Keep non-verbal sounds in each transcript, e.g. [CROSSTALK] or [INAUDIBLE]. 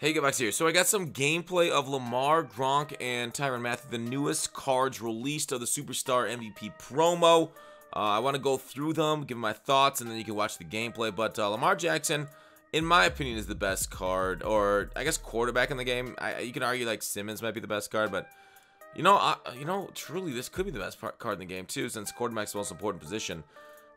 Hey, get back here. So I got some gameplay of Lamar, Gronk, and Tyrann Mathieu, the newest cards released of the Superstar MVP promo. Uh, I want to go through them, give my thoughts, and then you can watch the gameplay. But uh, Lamar Jackson, in my opinion, is the best card, or I guess quarterback in the game. I, you can argue like Simmons might be the best card, but you know, I, you know, truly, this could be the best card in the game too, since quarterback's the most important position.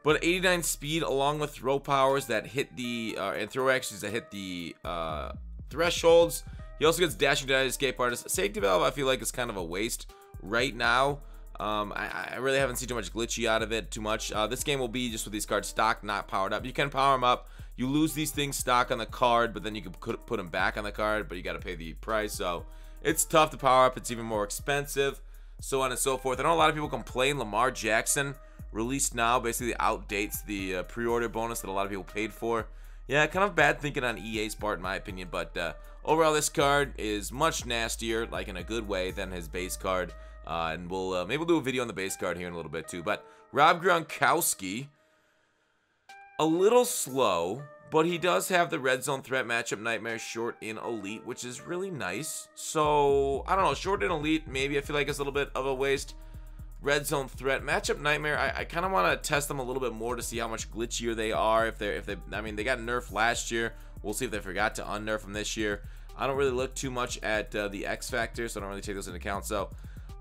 But 89 speed, along with throw powers that hit the uh, and throw actions that hit the uh, thresholds. He also gets dashing to escape artist. Safety valve, I feel like is kind of a waste right now. Um, I, I, really haven't seen too much glitchy out of it too much. Uh, this game will be just with these cards stock, not powered up. You can power them up. You lose these things stock on the card, but then you can put, them back on the card, but you got to pay the price. So it's tough to power up. It's even more expensive, so on and so forth. I know a lot of people complain Lamar Jackson released now basically outdates the uh, pre-order bonus that a lot of people paid for. Yeah, kind of bad thinking on EA's part, in my opinion. But uh, overall, this card is much nastier, like in a good way, than his base card. Uh, and we'll uh, maybe we'll do a video on the base card here in a little bit too. But Rob Gronkowski, a little slow, but he does have the red zone threat matchup nightmare short in elite, which is really nice. So I don't know, short in elite, maybe I feel like it's a little bit of a waste red zone threat. Matchup nightmare i, I kind of want to test them a little bit more to see how much glitchier they are. If they're if they i mean they got nerfed last year. We'll see if they forgot to unnerf them this year. I don't really look too much at uh, the x factor so i don't really take those into account. So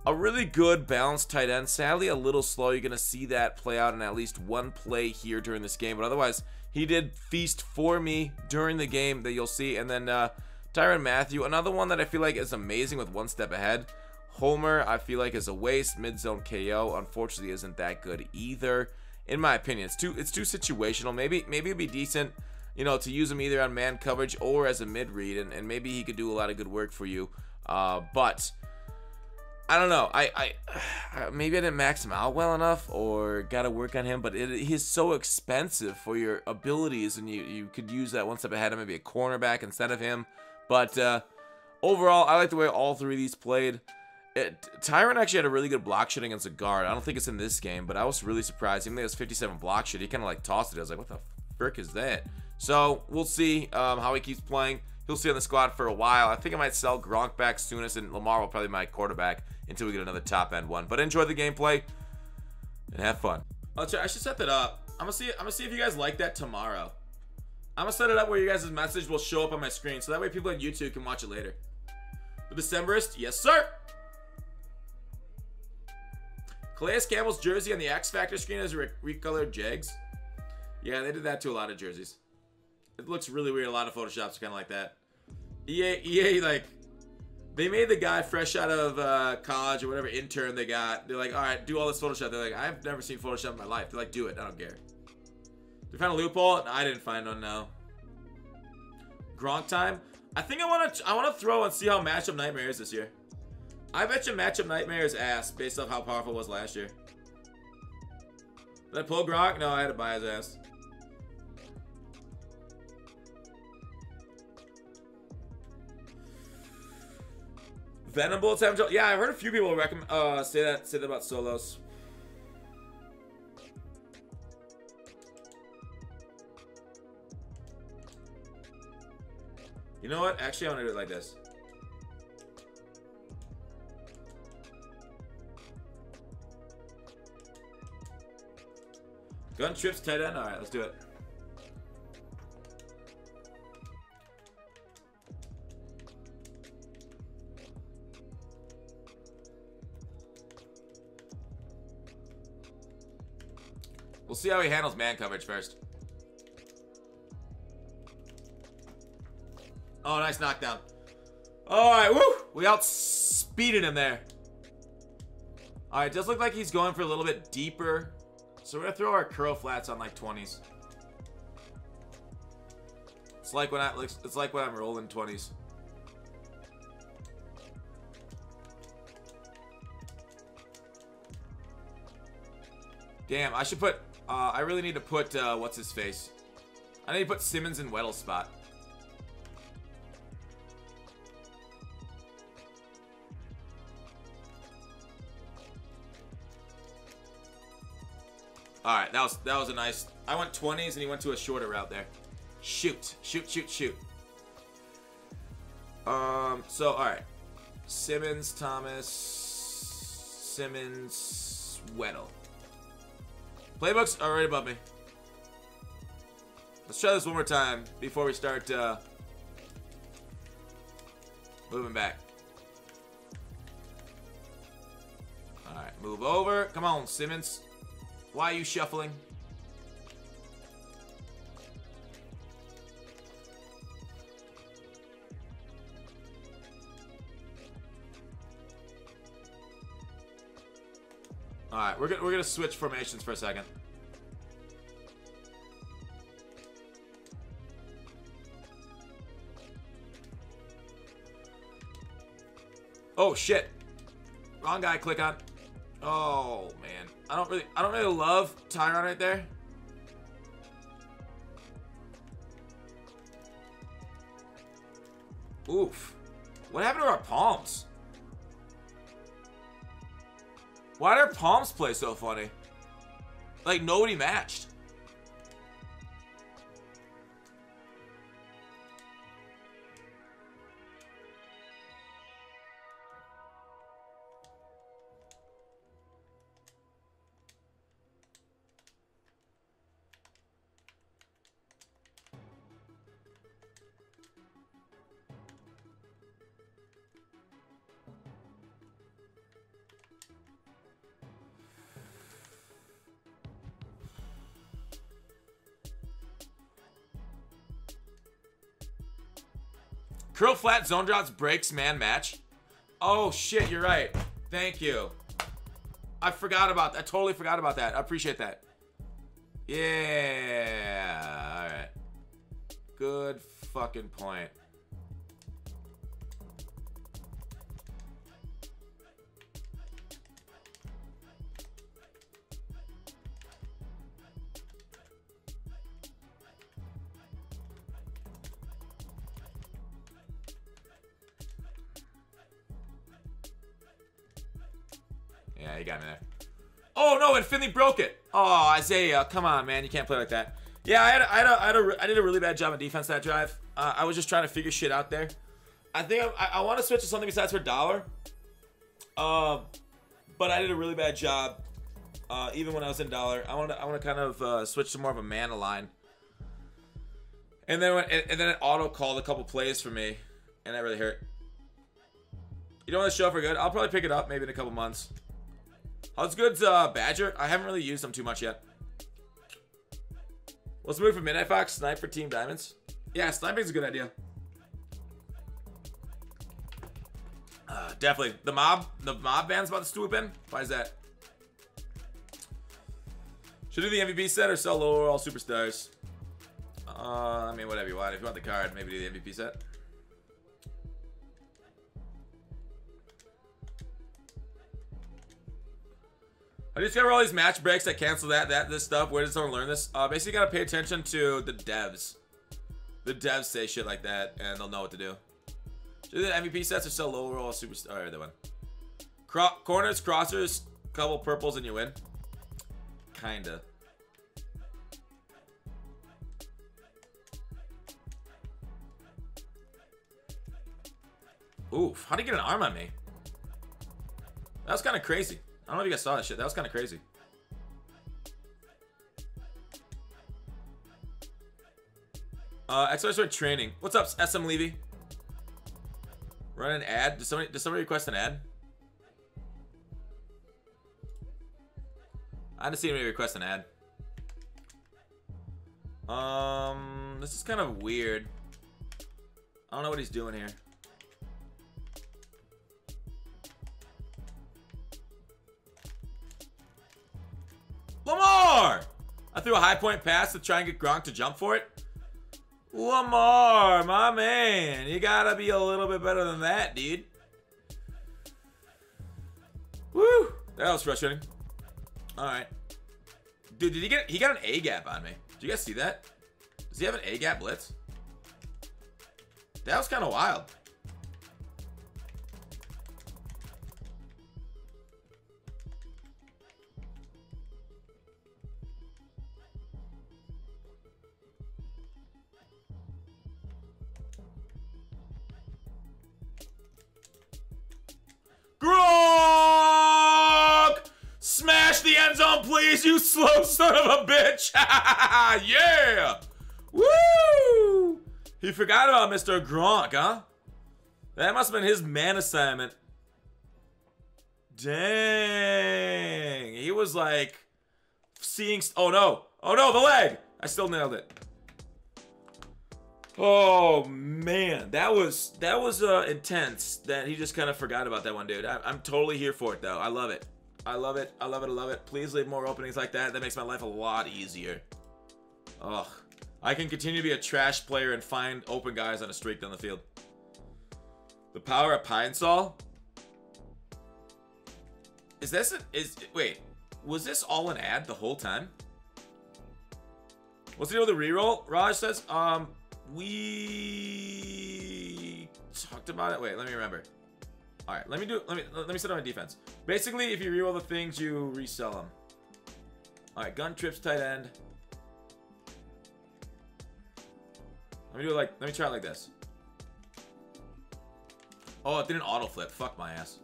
a really good balanced tight end. Sadly a little slow. You're gonna see that play out in at least one play here during this game. But otherwise he did feast for me during the game that you'll see. And then uh Tyrann Mathieu another one that I feel like is amazing with one step ahead Homer, I feel like is a waste. Mid zone KO, unfortunately, isn't that good either. In my opinion, it's too it's too situational. Maybe maybe it'd be decent, you know, to use him either on man coverage or as a mid read, and, and maybe he could do a lot of good work for you. Uh, but I don't know. I, I [SIGHS] maybe I didn't max him out well enough, or got to work on him. But it, he's so expensive for your abilities, and you you could use that one step ahead of maybe a cornerback instead of him. But uh, overall, I like the way all three of these played. It, actually had a really good block shot against a guard. I don't think it's in this game, but I was really surprised. Even though it was 57 block shot, he kind of like tossed it. I was like, what the frick is that? So we'll see um, how he keeps playing. He'll stay on the squad for a while. I think I might sell Gronk back soonest, and Lamar will probably be my quarterback until we get another top end one. But enjoy the gameplay and have fun. Try, I should set that up. I'm gonna see. I'm gonna see if you guys like that tomorrow. I'm gonna set it up where you guys' message will show up on my screen, so that way people on YouTube can watch it later. The Decemberist, yes sir. Calais Campbell's jersey on the X Factor screen is re recolored Jags. Yeah, they did that to a lot of jerseys. It looks really weird. A lot of Photoshops kind of like that. EA, EA, like, they made the guy fresh out of uh, college or whatever intern they got. They're like, all right, do all this Photoshop. They're like, I've never seen Photoshop in my life. They're like, do it. I don't care. They found a loophole. I didn't find one. No. Gronk time. I think I want to. I want to throw and see how matchup nightmare is this year. I bet you Matchup Nightmare is ass based off how powerful it was last year. Did I pull Gronk? No, I had to buy his ass. Venom bullets have Yeah, I've heard a few people recommend uh say that say that about solos. You know what? Actually, I want to do it like this. Gun trips tight end? Alright, let's do it. We'll see how he handles man coverage first. Oh, nice knockdown. Alright, woo! We outspeeded him there. Alright, does look like he's going for a little bit deeper so we're gonna throw our curl flats on like 20s. It's like when I it's like when I'm rolling 20s. Damn, I should put uh, I really need to put uh, what's his face. I need to put Simmons in Weddle's spot. All right, that was that was a nice. I went 20s and he went to a shorter route there. Shoot, shoot, shoot, shoot. Um, so, alright. Simmons, Thomas, Simmons, Weddle. Playbook's already above me. Let's try this one more time before we start uh, moving back. Alright, move over. Come on, Simmons. Why are you shuffling? Alright, we're gonna we're gonna switch formations for a second. Oh shit. Wrong guy click on. Oh man. I don't really I don't really love Tyrann right there. Oof. What happened to our palms? Why did our palms play so funny? Like nobody matched. Curl flat zone drops breaks man match. Oh shit, you're right. Thank you. I forgot about that. I totally forgot about that. I appreciate that. Yeah. Alright. Good fucking point. Isaiah, come on, man, you can't play like that. Yeah, I had, had a, I, had a, I did a really bad job on defense that drive. Uh, I was just trying to figure shit out there. I think I, I want to switch to something besides for dollar. Um, but I did a really bad job. Uh, even when I was in dollar, I want to I want to kind of uh, switch to more of a man align. And then when, and, and then it auto called a couple plays for me, and that really hurt. You don't want to show for good? I'll probably pick it up maybe in a couple months. How's good's uh, Badger? I haven't really used them too much yet. Let's move from Midnight Fox. Snipe for Team Diamonds. Yeah, sniping's a good idea. Uh, definitely. The mob, the mob band's about to swoop in. Why is that? Should do the MVP set or sell lower all superstars. Uh, I mean, whatever you want. If you want the card, maybe do the MVP set. I just discover all these match breaks that cancel that, that, this stuff. Where does someone learn this? Uh, basically, gotta pay attention to the devs. The devs say shit like that, and they'll know what to do. Do the MVP sets are so low roll superstar. That one. Cro corners, crossers, couple purples, and you win. Kinda. Oof, how'd he get an arm on me? That was kind of crazy. I don't know if you guys saw that shit. That was kind of crazy. Uh, Expedition training. What's up, SM Levy? Run an ad. Does somebody does somebody request an ad? I didn't see anybody request an ad. Um, this is kind of weird. I don't know what he's doing here. Lamar! I threw a high point pass to try and get Gronk to jump for it. Lamar, my man. You gotta be a little bit better than that, dude. Woo! That was frustrating. Alright. Dude, did he get he got an A gap on me? Do you guys see that? Does he have an A gap blitz? That was kind of wild. You slow son of a bitch. [LAUGHS] yeah. Woo. He forgot about Mr. Gronk, huh? That must have been his man assignment. Dang. He was like seeing. Oh no. Oh no, the leg. I still nailed it. Oh man, that was that was uh, intense. That he just kind of forgot about that one, dude. I, I'm totally here for it though. I love it. I love it. I love it. I love it. Please leave more openings like that. That makes my life a lot easier. Ugh. I can continue to be a trash player and find open guys on a streak down the field. The power of Pine-Sol? Is this a, is wait, was this all an ad the whole time? What's the deal with the reroll? Raj says, um, we talked about it. Wait, let me remember. All right, let me do. Let me let me set on my defense. Basically, if you reroll the things, you resell them. All right, gun trips tight end. Let me do it like. Let me try it like this. Oh, it didn't auto flip. Fuck my ass.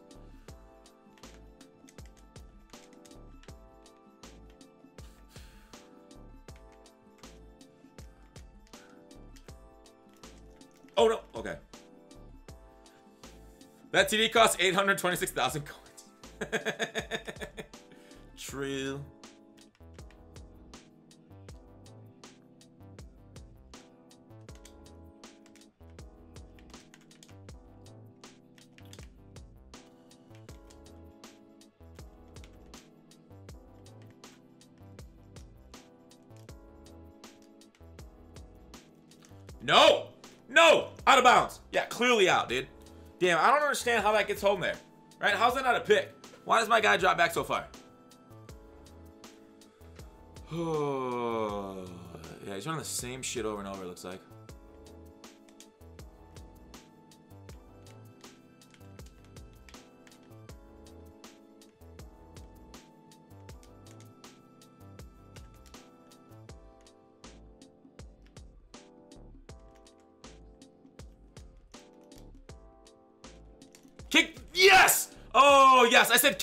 Oh no. Okay. That TD costs 826,000 coins. [LAUGHS] True. No! No! Out of bounds. Yeah, clearly out, dude. Damn, I don't understand how that gets home there. Right? How's that not a pick? Why does my guy drop back so far? Oh [SIGHS] yeah, he's running the same shit over and over, it looks like.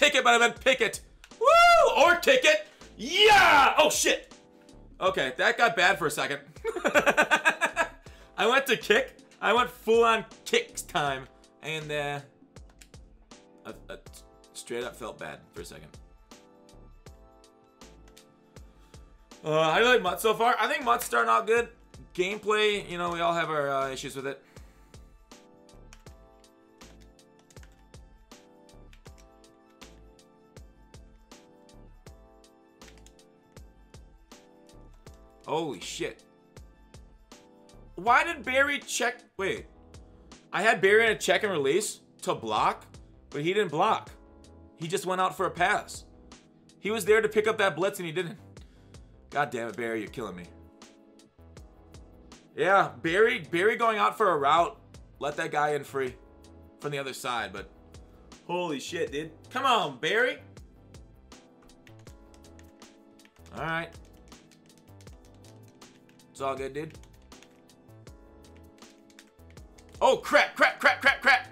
It, but I meant pick it. Woo! Or kick it. Yeah! Oh, shit. Okay, that got bad for a second. [LAUGHS] I went to kick. I went full on kicks time. And, uh, I, I straight up felt bad for a second. Uh, how do you like MUT so far? I think MUT's starting out good. Gameplay, you know, we all have our uh, issues with it. Holy shit. Why did Barry check... Wait. I had Barry in a check and release to block, but he didn't block. He just went out for a pass. He was there to pick up that blitz and he didn't. God damn it, Barry, you're killing me. Yeah, Barry, Barry going out for a route. Let that guy in free from the other side, but holy shit, dude. Come on, Barry. All right. It's all good, dude. Oh, crap, crap, crap, crap, crap.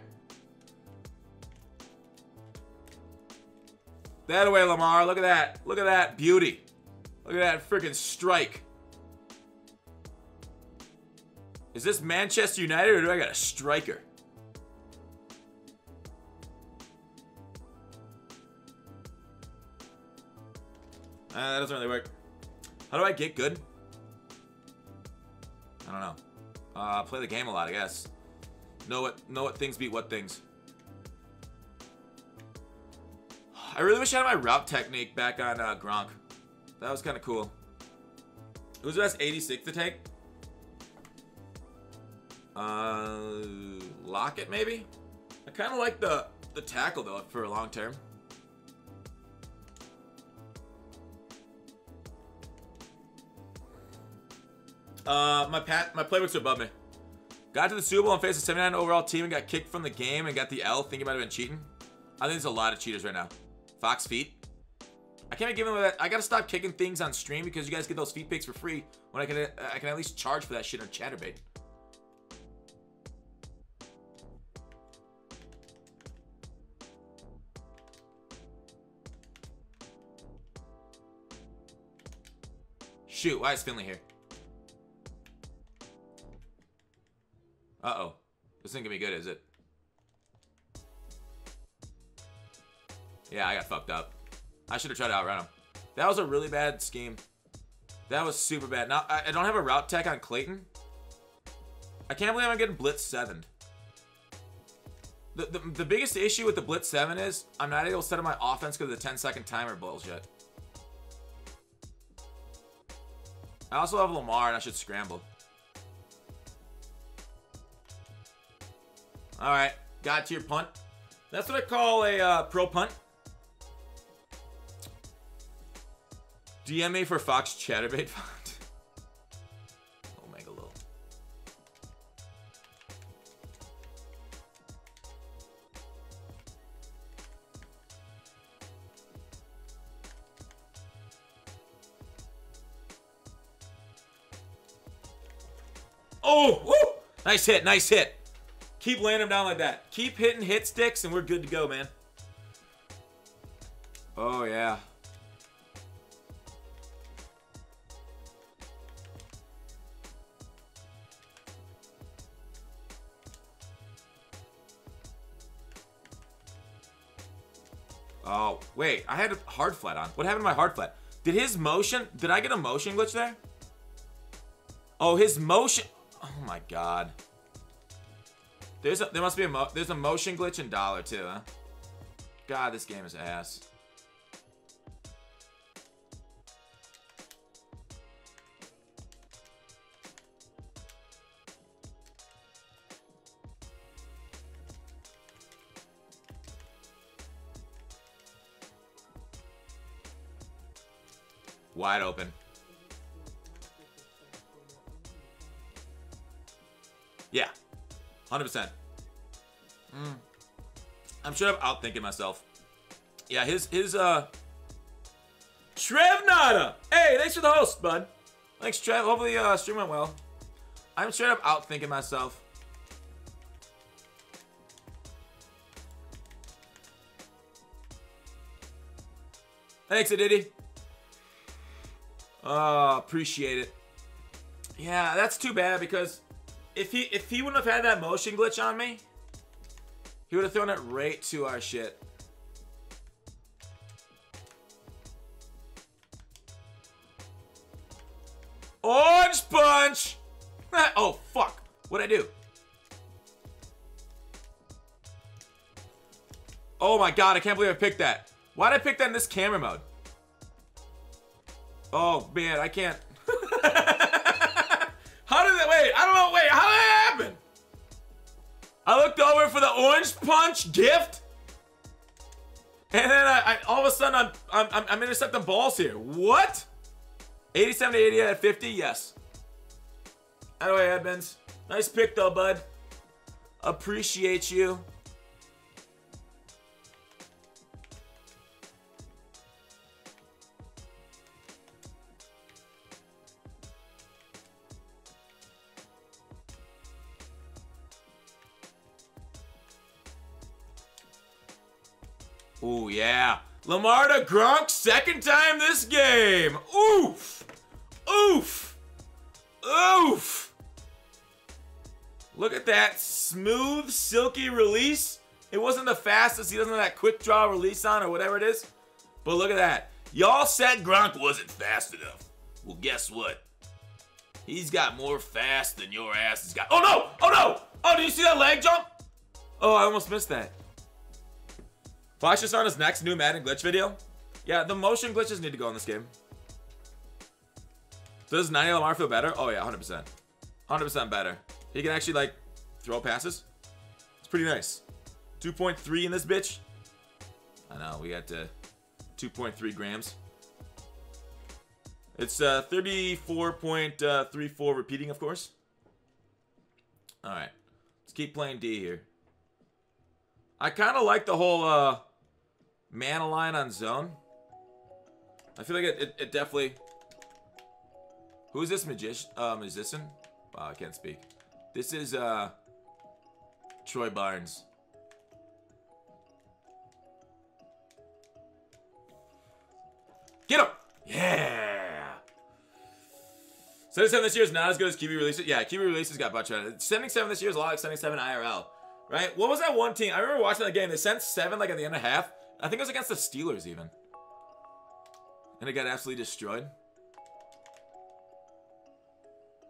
That away, Lamar. Look at that. Look at that beauty. Look at that freaking strike. Is this Manchester United or do I got a striker? Uh, that doesn't really work. How do I get good? I don't know. Uh, play the game a lot, I guess. Know what know what things beat what things. I really wish I had my route technique back on uh, Gronk. That was kind of cool. Who's the best 86 to take? Uh, Lockett maybe. I kind of like the the tackle though for a long term. Uh, my pat, my playbooks are above me. Got to the Super Bowl and faced a 79 overall team and got kicked from the game and got the L. About it been cheating. I think there's a lot of cheaters right now. Fox feet. I can't be giving that. I gotta stop kicking things on stream because you guys get those feet picks for free when I can I can at least charge for that shit on Chaturbate. Shoot, why is Finley here? This ain't gonna be good, is it? Yeah, I got fucked up. I should have tried to outrun him. That was a really bad scheme. That was super bad. Now, I don't have a route tech on Clayton. I can't believe I'm getting blitz 7 the, the, the biggest issue with the blitz 7 is I'm not able to set up my offense because of the 10 second timer bullshit. I also have Lamar and I should scramble. Alright, got to your punt. That's what I call a uh, pro punt. DMA for Fox Chaturbate font. Omega Lil. Oh, woo! Nice hit, nice hit. Keep laying them down like that. Keep hitting hit sticks and we're good to go, man. Oh, yeah. Oh, wait. I had a hard flat on. What happened to my hard flat? Did his motion... Did I get a motion glitch there? Oh, his motion... Oh, my God. There's a, there must be a there's a motion glitch in Dollar, too, huh? God, this game is ass. Wide open. Yeah. 100%. Mm. I'm sure I'm outthinking myself. Yeah, his, his, uh... Trev Nada! Hey, thanks for the host, bud. Thanks, Trev. Hopefully, uh, stream went well. I'm straight up outthinking myself. Thanks, Aditi. Oh, appreciate it. Yeah, that's too bad because if he if he wouldn't have had that motion glitch on me, he would have thrown it right to our shit. Orange punch! [LAUGHS] oh, fuck. What'd I do? Oh my god, I can't believe I picked that. Why'd I pick that in this camera mode? Oh, man, I can't. [LAUGHS] I looked over for the orange punch gift. And then I, I all of a sudden, I'm, I'm, I'm intercepting balls here. What? 87 to 80 at 50, yes. Anyway, Edmonds. Nice pick though, bud. Appreciate you. Yeah. Lamar to Gronk, second time this game. Oof. Oof. Oof. Look at that smooth, silky release. It wasn't the fastest. He doesn't have that quick draw release on or whatever it is. But look at that. Y'all said Gronk wasn't fast enough. Well, guess what? He's got more fast than your ass has got. Oh, no! Oh, no! Oh, did you see that leg jump? Oh, I almost missed that. Flash just on his next new Madden glitch video. Yeah, the motion glitches need to go in this game. Does 90 Lamar feel better? Oh yeah, 100%. 100% better. He can actually like throw passes. It's pretty nice. 2.3 in this bitch. I know, we got to 2.3 grams. It's uh, 34.34 repeating, of course. Alright. Let's keep playing D here. I kind of like the whole uh, man align on zone. I feel like it, it, it definitely... Who is this magician? Uh, musician? Wow, I can't speak. This is uh, Troy Barnes. Get him! Yeah! 77 this year is not as good as QB releases. Yeah, QB releases got butt 77 this year is a lot like 77 IRL, right? What was that one team? I remember watching that game. They sent seven like at the end of half. I think it was against the Steelers even. And it got absolutely destroyed.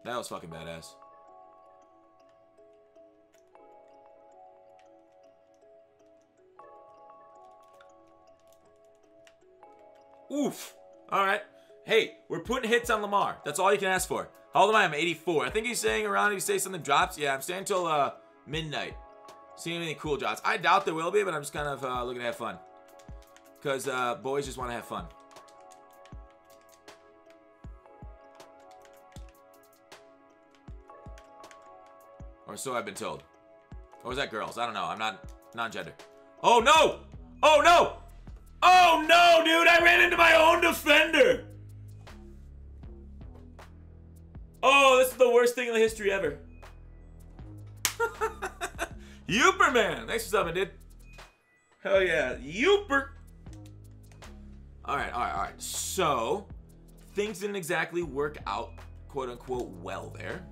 That was fucking badass. Oof. All right. Hey, we're putting hits on Lamar. That's all you can ask for. How old am I? I'm 84. I think he's saying around if you say something drops. Yeah, I'm staying until uh, midnight. See anything cool drops. I doubt there will be, but I'm just kind of uh, looking to have fun. Because uh, boys just want to have fun. Or so I've been told. Or is that girls? I don't know. I'm not non-gender. Oh, no! Oh, no! Oh, no, dude! I ran into my own defender! Oh, this is the worst thing in the history ever. [LAUGHS] Youper, man! Thanks for subbing, dude. Hell yeah. Youper! Alright, alright, alright. So, things didn't exactly work out, quote-unquote, well there.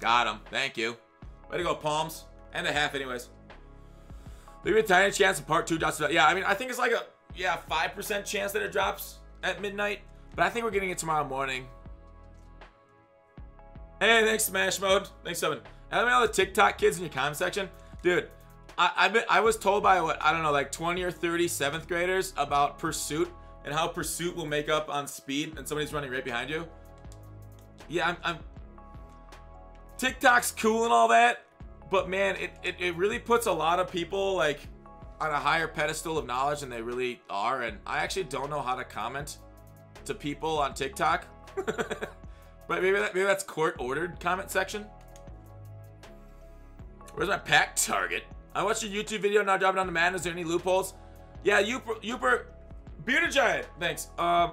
Got him. Thank you. Way to go, Palms. And a half, anyways. Leave a tiny chance of part two drops. Yeah, I mean, I think it's like a, yeah, 5% chance that it drops at midnight. But I think we're getting it tomorrow morning. Hey, thanks, Smash Mode. Thanks, Seven. And let me know the TikTok kids in your comment section. Dude, I, I've been, I was told by, what, I don't know, like 20 or 30 7th graders about Pursuit and how Pursuit will make up on speed and somebody's running right behind you. Yeah, I'm, I'm TikTok's cool and all that, but man, it, it, it really puts a lot of people like on a higher pedestal of knowledge than they really are. And I actually don't know how to comment to people on TikTok. [LAUGHS] but maybe that maybe that's court ordered comment section. Where's my pack target? I watched your YouTube video now dropping on demand. Is there any loopholes? Yeah, Youper, Youper, Bearded Giant. Thanks. Um,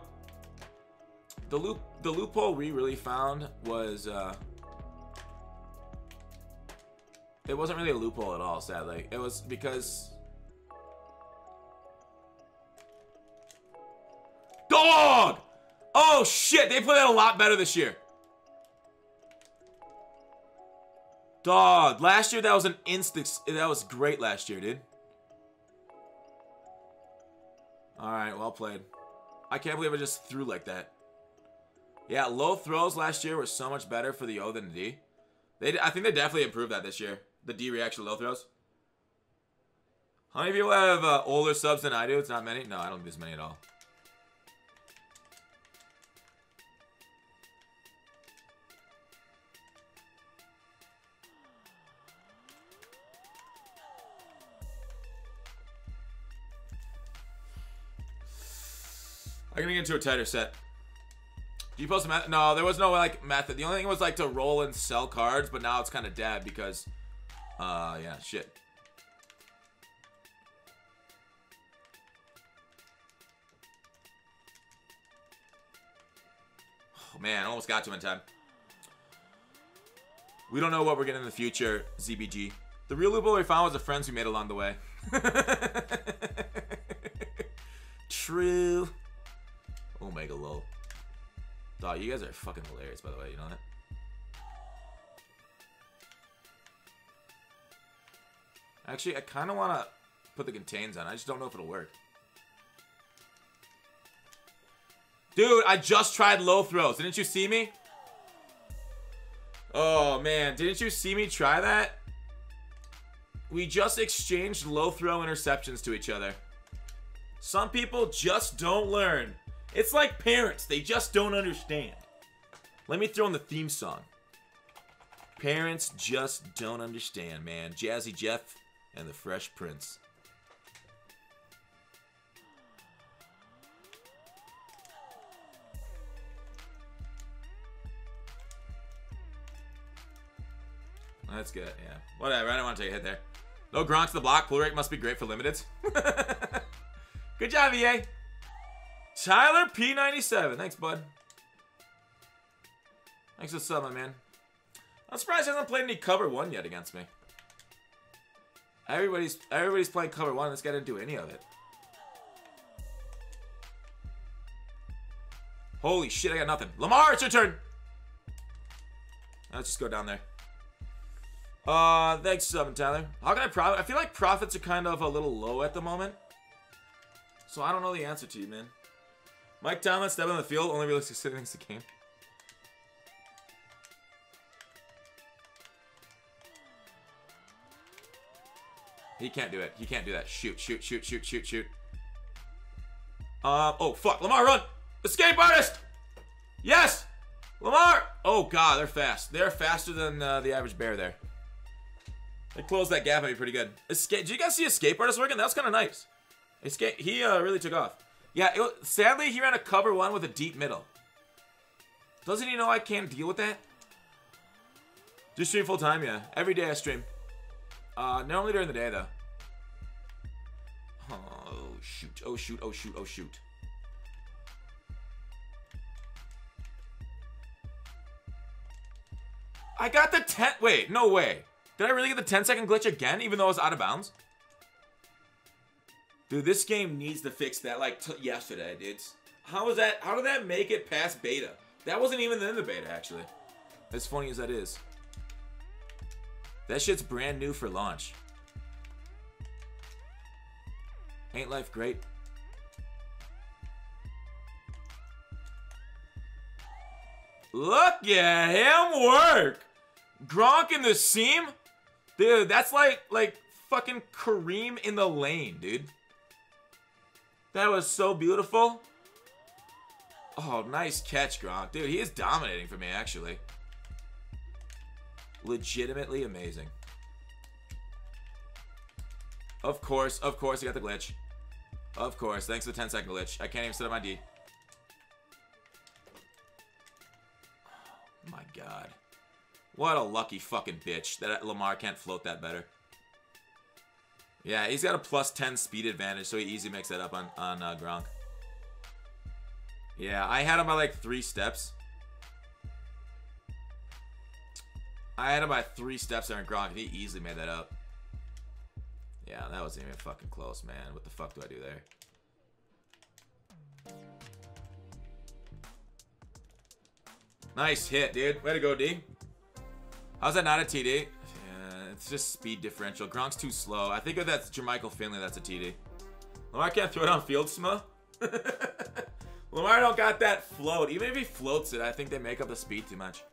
the loop, the loophole we really found was uh, it wasn't really a loophole at all, sadly. It was because... Dog! Oh, shit! They played a lot better this year. Dog. Last year, that was an instant... That was great last year, dude. Alright, well played. I can't believe I just threw like that. Yeah, low throws last year were so much better for the O than the D. They, I think they definitely improved that this year. The D reaction low throws. How many people have uh, older subs than I do? It's not many. No, I don't think there's many at all. I'm gonna get into a tighter set. Do you post a method? No, there was no like method. The only thing was like to roll and sell cards, but now it's kind of dead because uh, yeah, shit. Oh, man, almost got to in time. We don't know what we're getting in the future, ZBG. The real loophole we found was the friends we made along the way. [LAUGHS] True. You guys are fucking hilarious, by the way. You know that? Actually, I kind of want to put the contains on. I just don't know if it'll work. Dude, I just tried low throws. Didn't you see me? Oh, man. Didn't you see me try that? We just exchanged low throw interceptions to each other. Some people just don't learn. It's like parents. They just don't understand. Let me throw in the theme song. Parents just don't understand, man. Jazzy Jeff and the Fresh Prince. That's good, yeah. Whatever, I don't want to take a hit there. No Gronk to the block. Pull rate must be great for limiteds. [LAUGHS] good job, EA. Tyler P97. Thanks, bud. Thanks for the man. I'm surprised he hasn't played any cover one yet against me. Everybody's everybody's playing cover one. This guy didn't do any of it. Holy shit, I got nothing. Lamar, it's your turn. Let's just go down there. Uh, thanks, Seven Tyler. How can I profit? I feel like profits are kind of a little low at the moment. So I don't know the answer to you, man. Mike Tomlin, step on the field, only realistic things the game. He can't do it. He can't do that. Shoot, shoot, shoot, shoot, shoot, shoot. Uh, oh, fuck. Lamar, run! Escape artist! Yes! Lamar! Oh, God, they're fast. They're faster than uh, the average bear there. They closed that gap on me pretty good. Escape. Did you guys see Escape Artist working? That was kind of nice. Escape. He uh, really took off. Yeah, it, sadly, he ran a cover one with a deep middle. Doesn't he know I can't deal with that? You stream full time? Yeah. Every day I stream. Uh, normally during the day, though. Oh, shoot. Oh, shoot. Oh, shoot. Oh, shoot. I got the 10. Wait, no way. Did I really get the 10 second glitch again, even though I was out of bounds? Dude, this game needs to fix that like yesterday, dude. How was that? How did that make it past beta? That wasn't even in the beta, actually. As funny as that is. That shit's brand new for launch. Ain't life great? Look at him work! Gronk in the seam? Dude, that's like, like fucking Kareem in the lane, dude. That was so beautiful. Oh, nice catch, Gronk. Dude, he is dominating for me, actually. Legitimately amazing. Of course, of course, I got the glitch. Of course, thanks for the 10 second glitch. I can't even set up my D. Oh, my god. What a lucky fucking bitch that Lamar can't float that better. Yeah, he's got a plus 10 speed advantage, so he easily makes that up on, on uh, Gronk. Yeah, I had him by like three steps. I had him by three steps there in Gronk, and he easily made that up. Yeah, that wasn't even fucking close, man. What the fuck do I do there? Nice hit, dude. Way to go, D. How's that not a TD? It's just speed differential. Gronk's too slow. I think if that's Jermichael Finley, that's a TD. Lamar can't throw it on field, Sma. [LAUGHS] Lamar don't got that float. Even if he floats it, I think they make up the speed too much.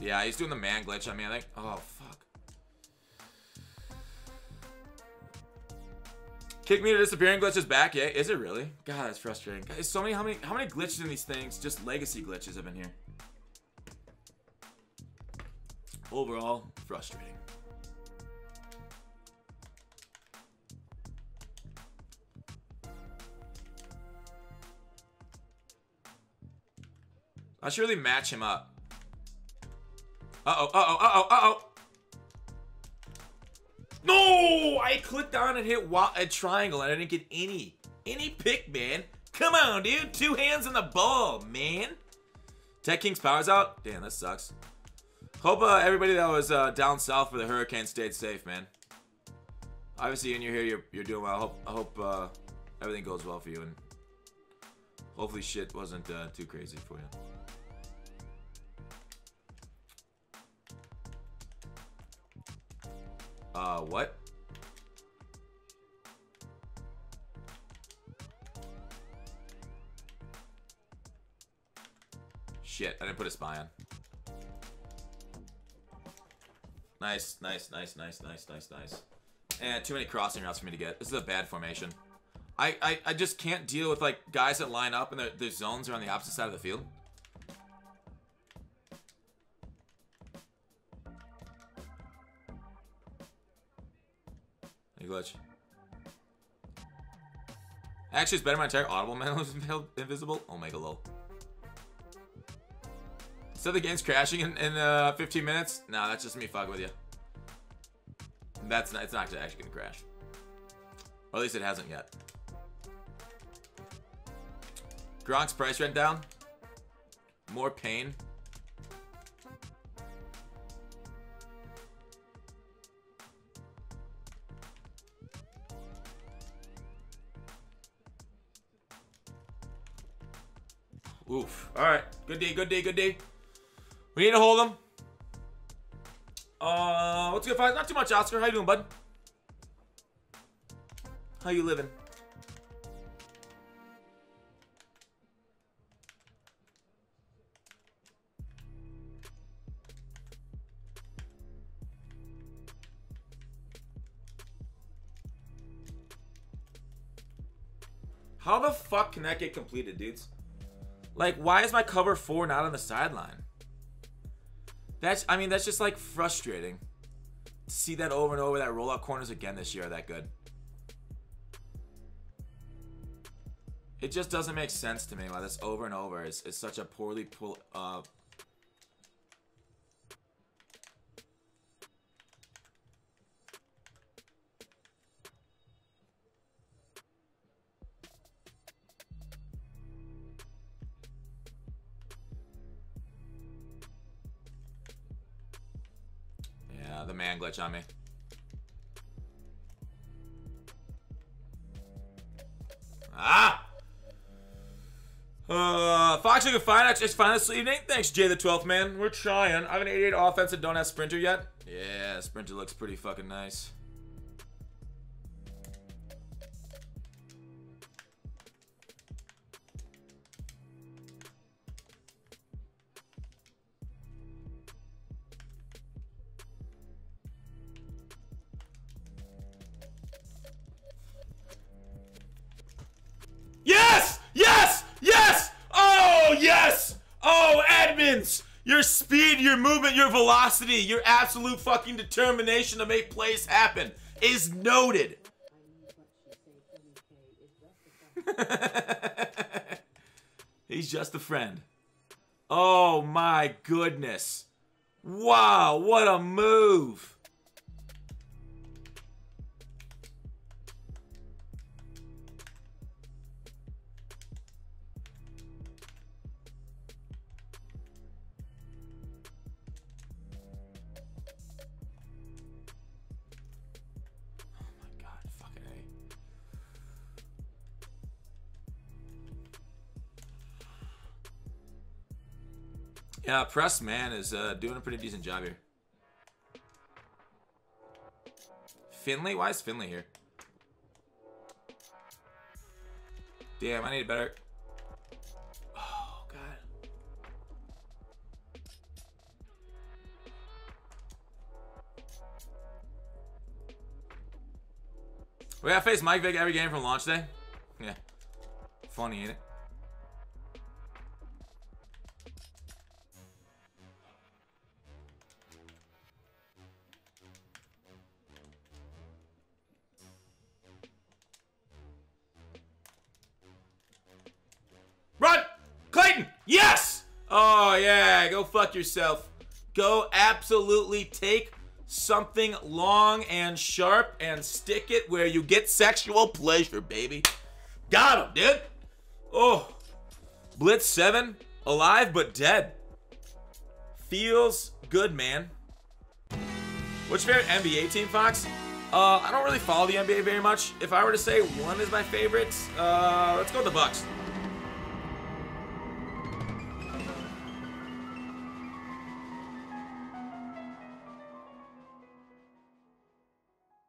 Yeah, he's doing the man glitch on me, I think. Oh, fuck. Kick me to disappearing glitch is back, yeah? Is it really? God, that's frustrating. So many, how many, how many glitches in these things? Just legacy glitches have been here. Overall, frustrating. I should really match him up. Uh-oh, uh-oh, uh-oh, uh-oh. No! I clicked on and hit a triangle and I didn't get any. Any pick, man. Come on, dude. Two hands on the ball, man. Tech King's power's out? Damn, that sucks. Hope uh, everybody that was uh, down south for the hurricane stayed safe, man. Obviously, and you're here, you're, you're doing well. I hope, I hope uh, everything goes well for you, and hopefully shit wasn't uh, too crazy for you. Uh, what? Shit, I didn't put a spy on. Nice, nice, nice, nice, nice, nice, nice. And too many crossing routes for me to get. This is a bad formation. I, I, I just can't deal with, like, guys that line up and their, their zones are on the opposite side of the field. Glitch. Actually, it's better my entire audible [LAUGHS] man was invisible. Omega lol. So the game's crashing in, in uh, 15 minutes? No, that's just me fucking with you. That's not, it's not actually gonna crash. Or at least it hasn't yet. Gronk's price went down. More pain. Oof. All right. Good day, good day, good day. We need to hold them. Uh, what's good, fight? Not too much, Oscar. How you doing, bud? How you living? How the fuck can that get completed, dudes? Like, why is my cover four not on the sideline? That's, I mean, that's just like frustrating. To see that over and over, that rollout corners again this year are that good. It just doesn't make sense to me why this over and over is, is such a poorly pull, uh, glitch on me. Ah! Uh, Fox, you can find it's fine this evening. Thanks, Jay the 12th, man. We're trying. I have an 88 offense and don't have Sprinter yet. Yeah, Sprinter looks pretty fucking nice. Your speed, your movement, your velocity, your absolute fucking determination to make plays happen is noted. [LAUGHS] He's just a friend. Oh my goodness. Wow, what a move. Yeah, Press Man is uh, doing a pretty decent job here. Finley? Why is Finley here? Damn, I need better. Oh, God. We gotta face Mike Vick every game from launch day? Yeah. Funny, ain't it? Fuck yourself. Go absolutely take something long and sharp and stick it where you get sexual pleasure, baby. Got him, dude. Oh. Blitz 7. Alive but dead. Feels good, man. What's your favorite NBA team, Fox? Uh, I don't really follow the NBA very much. If I were to say one is my favorite, uh, let's go with the Bucks.